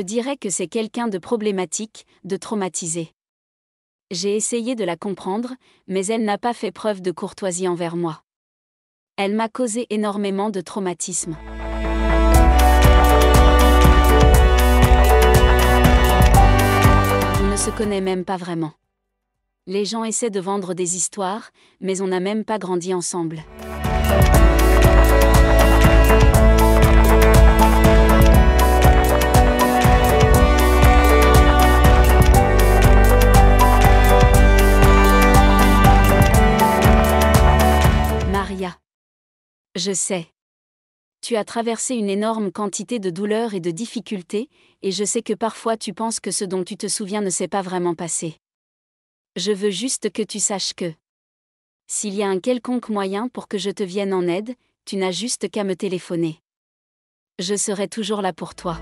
dirais que c'est quelqu'un de problématique, de traumatisé. J'ai essayé de la comprendre, mais elle n'a pas fait preuve de courtoisie envers moi. Elle m'a causé énormément de traumatisme. On ne se connaît même pas vraiment. Les gens essaient de vendre des histoires, mais on n'a même pas grandi ensemble. Je sais. Tu as traversé une énorme quantité de douleurs et de difficultés, et je sais que parfois tu penses que ce dont tu te souviens ne s'est pas vraiment passé. Je veux juste que tu saches que s'il y a un quelconque moyen pour que je te vienne en aide, tu n'as juste qu'à me téléphoner. Je serai toujours là pour toi.